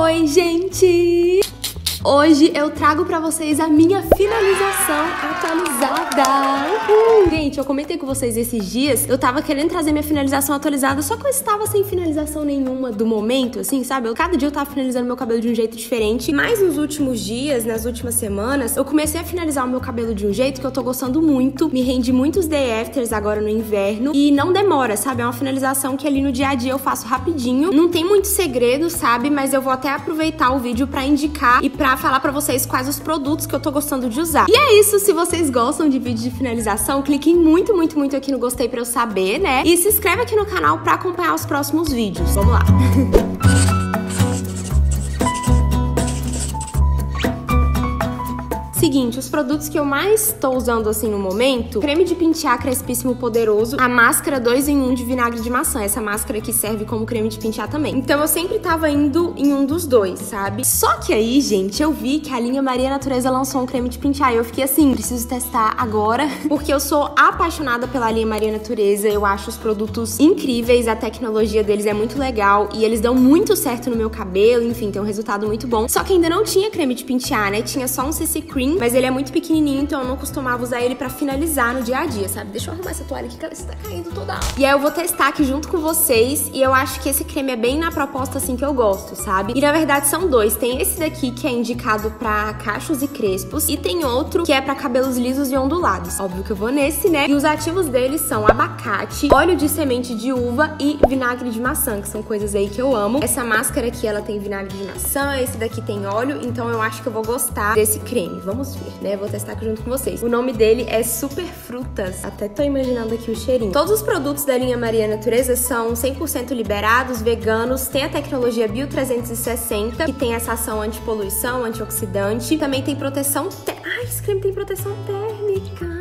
Oi, gente! Hoje eu trago pra vocês a minha finalização atualizada. Gente, eu comentei com vocês esses dias, eu tava querendo trazer minha finalização atualizada, só que eu estava sem finalização nenhuma do momento, assim, sabe? Eu, cada dia eu tava finalizando meu cabelo de um jeito diferente, mas nos últimos dias, nas últimas semanas, eu comecei a finalizar o meu cabelo de um jeito que eu tô gostando muito, me rende muitos day afters agora no inverno e não demora, sabe? É uma finalização que ali no dia a dia eu faço rapidinho, não tem muito segredo, sabe? Mas eu vou até aproveitar o vídeo para indicar e pra falar para vocês quais os produtos que eu tô gostando de usar. E é isso, se vocês gostam de vídeo de finalização, cliquem muito, muito, muito aqui no gostei para eu saber, né? E se inscreve aqui no canal para acompanhar os próximos vídeos. Vamos lá. Seguinte, os produtos que eu mais estou usando assim no momento, creme de pentear crespíssimo poderoso, a máscara 2 em 1 um de vinagre de maçã, essa máscara que serve como creme de pentear também. Então eu sempre tava indo em um dos dois, sabe? Só que aí, gente, eu vi que a linha Maria Natureza lançou um creme de pentear e eu fiquei assim, preciso testar agora, porque eu sou apaixonada pela linha Maria Natureza, eu acho os produtos incríveis, a tecnologia deles é muito legal e eles dão muito certo no meu cabelo, enfim, tem um resultado muito bom. Só que ainda não tinha creme de pentear, né? Tinha só um CC Cream mas ele é muito pequenininho, então eu não costumava usar ele para finalizar no dia a dia, sabe? Deixa eu arrumar essa toalha aqui que ela está caindo toda. E aí eu vou testar aqui junto com vocês e eu acho que esse creme é bem na proposta assim que eu gosto, sabe? E na verdade são dois. Tem esse daqui que é indicado para cachos e crespos e tem outro que é para cabelos lisos e ondulados. Óbvio que eu vou nesse, né? E os ativos deles são abacate, óleo de semente de uva e vinagre de maçã, que são coisas aí que eu amo. Essa máscara aqui, ela tem vinagre de maçã, esse daqui tem óleo, então eu acho que eu vou gostar desse creme. Vamos vamos ver, né? Vou testar aqui junto com vocês. O nome dele é Super Frutas. Até tô imaginando aqui o cheirinho. Todos os produtos da linha Maria Natureza são 100% liberados, veganos, tem a tecnologia Bio 360, que tem essa ação antipoluição, antioxidante. Também tem proteção... Te... Ai, esse creme tem proteção térmica.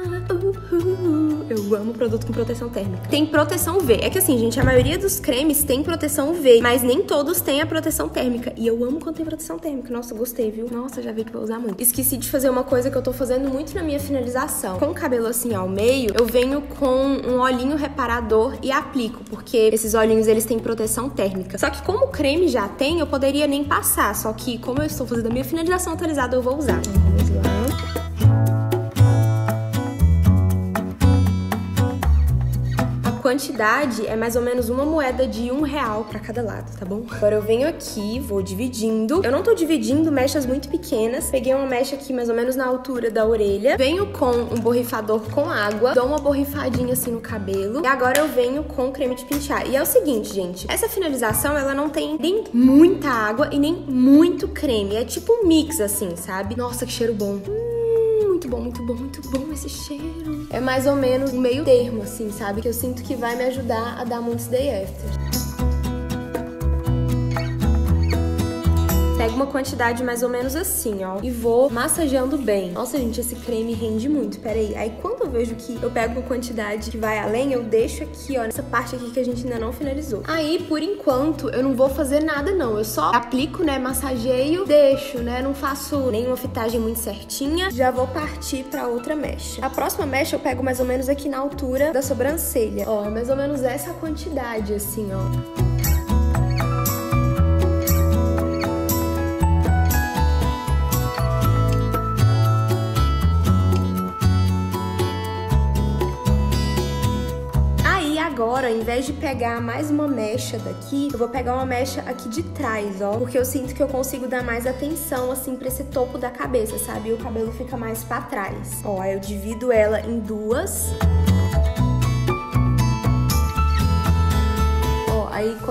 Eu amo produto com proteção térmica. Tem proteção UV. É que assim, gente, a maioria dos cremes tem proteção UV, mas nem todos têm a proteção térmica. E eu amo quando tem proteção térmica. Nossa, gostei, viu? Nossa, já vi que vou usar muito. Esqueci de fazer uma coisa que eu tô fazendo muito na minha finalização. Com o cabelo assim ao meio, eu venho com um olhinho reparador e aplico, porque esses olhinhos eles têm proteção térmica. Só que como o creme já tem, eu poderia nem passar. Só que como eu estou fazendo a minha finalização atualizada, eu vou usar. Vamos lá. Quantidade é mais ou menos uma moeda de um real para cada lado, tá bom? Agora eu venho aqui, vou dividindo. Eu não tô dividindo mechas muito pequenas. Peguei uma mecha aqui mais ou menos na altura da orelha. Venho com um borrifador com água, dou uma borrifadinha assim no cabelo. E agora eu venho com creme de pentear. E é o seguinte, gente, essa finalização ela não tem nem muita água e nem muito creme. É tipo um mix assim, sabe? Nossa, que cheiro bom. Hum muito bom, muito bom, muito bom esse cheiro. É mais ou menos um meio termo, assim, sabe? Que eu sinto que vai me ajudar a dar muitos day after. Pego uma quantidade mais ou menos assim, ó, e vou massageando bem. Nossa, gente, esse creme rende muito. Pera aí. Aí quando eu vejo que eu pego uma quantidade que vai além, eu deixo aqui, ó, nessa parte aqui que a gente ainda não finalizou. Aí, por enquanto, eu não vou fazer nada não. Eu só aplico, né, massageio, deixo, né, não faço nenhuma fitagem muito certinha. Já vou partir pra outra mecha. A próxima mecha eu pego mais ou menos aqui na altura da sobrancelha. Ó, mais ou menos essa quantidade, assim, ó. Invés de pegar mais uma mecha daqui, eu vou pegar uma mecha aqui de trás, ó. Porque eu sinto que eu consigo dar mais atenção, assim, pra esse topo da cabeça, sabe? E o cabelo fica mais pra trás. Ó, eu divido ela em duas. Aí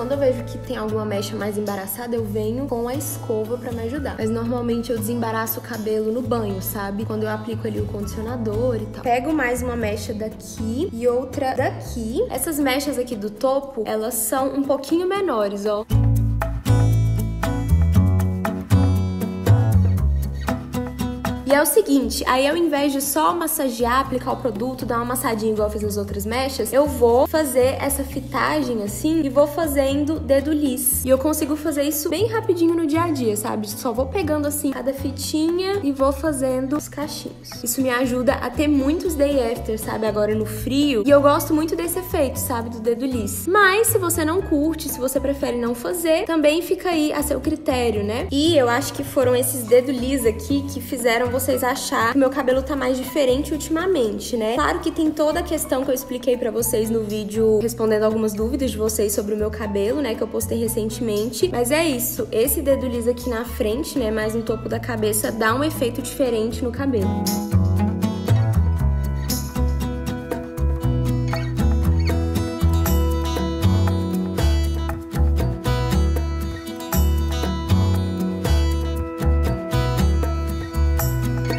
quando eu vejo que tem alguma mecha mais embaraçada, eu venho com a escova para me ajudar. Mas normalmente eu desembaraço o cabelo no banho, sabe? Quando eu aplico ali o condicionador e tal. Pego mais uma mecha daqui e outra daqui. Essas mechas aqui do topo, elas são um pouquinho menores, ó. E é o seguinte, aí ao invés de só massagear, aplicar o produto, dar uma massadinha igual eu fiz nas outras mechas, eu vou fazer essa fitagem assim e vou fazendo dedo lis. E eu consigo fazer isso bem rapidinho no dia a dia, sabe? Só vou pegando assim cada fitinha e vou fazendo os cachinhos. Isso me ajuda a ter muitos day after, sabe? Agora no frio. E eu gosto muito desse efeito, sabe? Do dedo lis. Mas se você não curte, se você prefere não fazer, também fica aí a seu critério, né? E eu acho que foram esses dedo lis aqui que fizeram vocês achar que meu cabelo tá mais diferente ultimamente, né? Claro que tem toda a questão que eu expliquei para vocês no vídeo respondendo algumas dúvidas de vocês sobre o meu cabelo, né? Que eu postei recentemente. Mas é isso. Esse dedo lis aqui na frente, né? Mais no topo da cabeça, dá um efeito diferente no cabelo.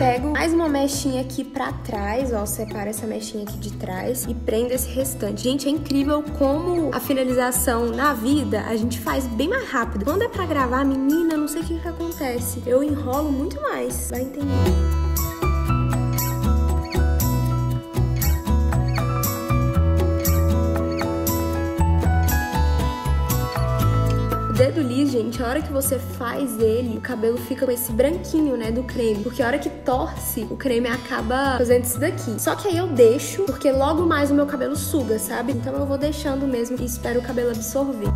Pego mais uma mechinha aqui pra trás, ó, separa essa mechinha aqui de trás e prendo esse restante. Gente, é incrível como a finalização na vida a gente faz bem mais rápido. Quando é pra gravar, menina, não sei o que que acontece. Eu enrolo muito mais, vai entender. A hora que você faz ele, o cabelo fica com esse branquinho, né, do creme. Porque a hora que torce, o creme acaba fazendo isso daqui. Só que aí eu deixo, porque logo mais o meu cabelo suga, sabe? Então eu vou deixando mesmo e espero o cabelo absorver.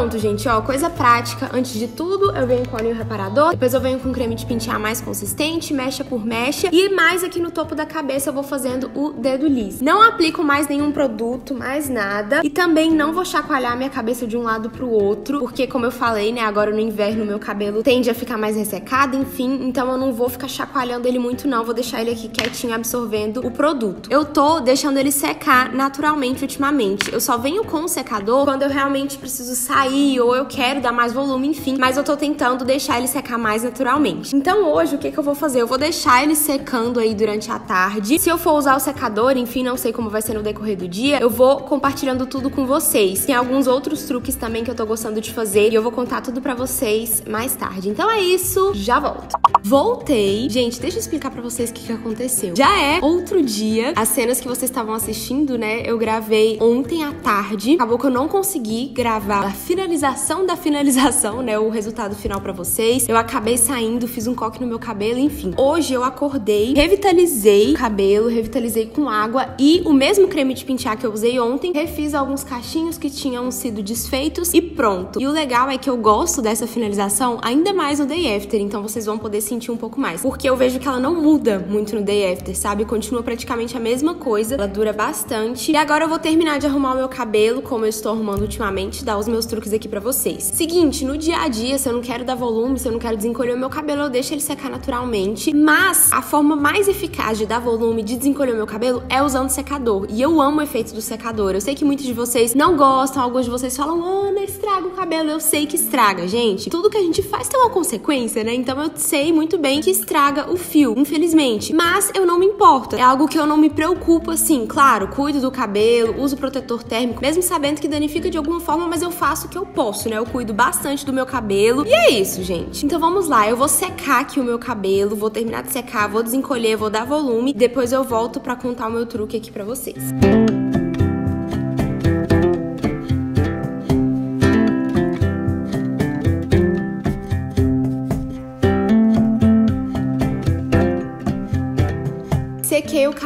Pronto, gente, ó, coisa prática. Antes de tudo, eu venho com óleo reparador, depois eu venho com creme de pentear mais consistente, mecha por mecha, e mais aqui no topo da cabeça eu vou fazendo o dedo lis. Não aplico mais nenhum produto, mais nada, e também não vou chacoalhar minha cabeça de um lado pro outro, porque como eu falei, né, agora no inverno meu cabelo tende a ficar mais ressecado, enfim, então eu não vou ficar chacoalhando ele muito não, vou deixar ele aqui quietinho absorvendo o produto. Eu tô deixando ele secar naturalmente ultimamente. Eu só venho com o secador quando eu realmente preciso sair sair ou eu quero dar mais volume, enfim, mas eu tô tentando deixar ele secar mais naturalmente. Então hoje o que que eu vou fazer? Eu vou deixar ele secando aí durante a tarde. Se eu for usar o secador, enfim, não sei como vai ser no decorrer do dia, eu vou compartilhando tudo com vocês. Tem alguns outros truques também que eu tô gostando de fazer e eu vou contar tudo para vocês mais tarde. Então é isso, já volto. Voltei. Gente, deixa eu explicar para vocês o que, que aconteceu. Já é outro dia. As cenas que vocês estavam assistindo, né? Eu gravei ontem à tarde. Acabou que eu não consegui gravar a finalização da finalização, né? O resultado final para vocês. Eu acabei saindo, fiz um coque no meu cabelo, enfim. Hoje eu acordei, revitalizei o cabelo, revitalizei com água e o mesmo creme de pentear que eu usei ontem, refiz alguns cachinhos que tinham sido desfeitos e pronto. E o legal é que eu gosto dessa finalização ainda mais no day after, então vocês vão poder sentir um pouco mais. Porque eu vejo que ela não muda muito no day after, sabe? Continua praticamente a mesma coisa, ela dura bastante. E agora eu vou terminar de arrumar o meu cabelo, como eu estou arrumando ultimamente, dar os meus truques aqui para vocês. Seguinte, no dia a dia, se eu não quero dar volume, se eu não quero desencolher o meu cabelo, eu deixo ele secar naturalmente. Mas a forma mais eficaz de dar volume, de desencolher o meu cabelo, é usando secador. E eu amo o efeito do secador. Eu sei que muitos de vocês não gostam, alguns de vocês falam, Ana, estraga o cabelo. Eu sei que estraga, gente. Tudo que a gente faz tem uma consequência, né? Então eu sei muito bem que estraga o fio, infelizmente. Mas eu não me importo. É algo que eu não me preocupo assim. Claro, cuido do cabelo, uso protetor térmico, mesmo sabendo que danifica de alguma forma, mas eu faço que eu posso, né? Eu cuido bastante do meu cabelo. E é isso, gente. Então vamos lá, eu vou secar aqui o meu cabelo, vou terminar de secar, vou desencolher, vou dar volume, depois eu volto para contar o meu truque aqui para vocês. Música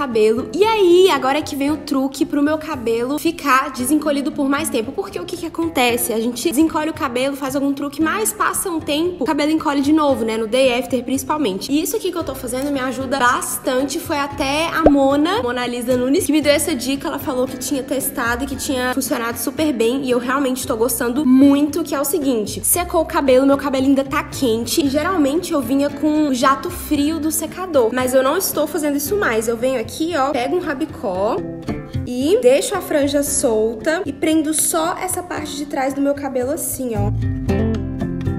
cabelo. E aí, agora é que vem o truque pro meu cabelo ficar desencolhido por mais tempo. Porque o que que acontece? A gente desencolhe o cabelo, faz algum truque, mas passa um tempo, o cabelo encolhe de novo, né? No day after, principalmente. E isso aqui que eu tô fazendo me ajuda bastante. Foi até a Mona, Mona Lisa Nunes, que me deu essa dica. Ela falou que tinha testado e que tinha funcionado super bem. E eu realmente tô gostando muito, que é o seguinte. Secou o cabelo, meu cabelo ainda tá quente. E geralmente eu vinha com o jato frio do secador. Mas eu não estou fazendo isso mais eu venho aqui, ó, pego um rabicó e deixo a franja solta e prendo só essa parte de trás do meu cabelo assim, ó.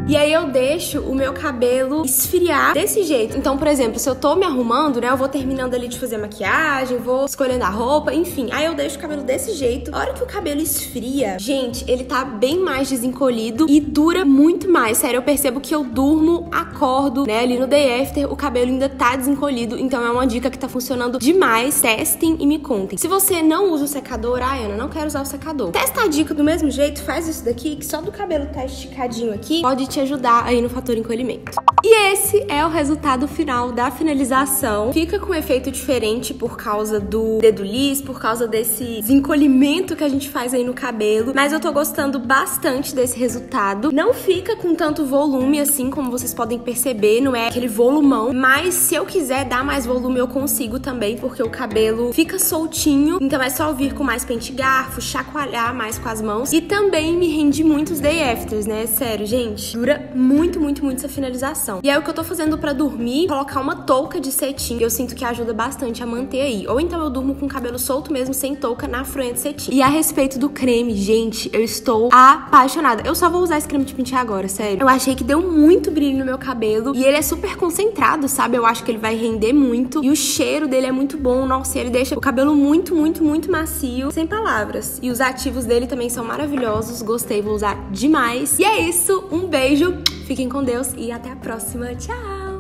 E aí eu deixo o meu cabelo esfriar desse jeito. Então, por exemplo, se eu tô me arrumando, né, eu vou terminando ali de fazer maquiagem, vou escolhendo a roupa, enfim. Aí eu deixo o cabelo desse jeito. A hora que o cabelo esfria, gente, ele tá bem mais desencolhido e dura muito mais. Sério, eu percebo que eu durmo, acordo, né, ali no day after, o cabelo ainda tá desencolhido. Então é uma dica que tá funcionando demais. Testem e me contem. Se você não usa o secador, ah, Ana, não quero usar o secador. Testa a dica do mesmo jeito, faz isso daqui, que só do cabelo tá esticadinho aqui, pode te ajudar aí no fator encolhimento. E esse é o resultado final da finalização. Fica com um efeito diferente por causa do dedo liso, por causa desse desencolhimento que a gente faz aí no cabelo, mas eu tô gostando bastante desse resultado. Não fica com tanto volume assim, como vocês podem perceber, não é aquele volumão, mas se eu quiser dar mais volume eu consigo também, porque o cabelo fica soltinho, então é só vir com mais pente garfo, chacoalhar mais com as mãos e também me rende muitos day afters, né? Sério, gente, dura muito, muito, muito essa finalização. E aí o que eu tô fazendo para dormir, colocar uma touca de cetim, eu sinto que ajuda bastante a manter aí. Ou então eu durmo com o cabelo solto mesmo, sem touca, na fronha de cetim. E a respeito do creme, gente, eu estou apaixonada. Eu só vou usar esse creme de pentear agora, sério. Eu achei que deu muito brilho no meu cabelo e ele é super concentrado, sabe? Eu acho que ele vai render muito e o cheiro dele é muito bom. Nossa, ele deixa o cabelo muito, muito, muito macio, sem palavras. E os ativos dele também são maravilhosos. Gostei, vou usar demais. E é isso, um beijo, fiquem com Deus e até a próxima. Tchau!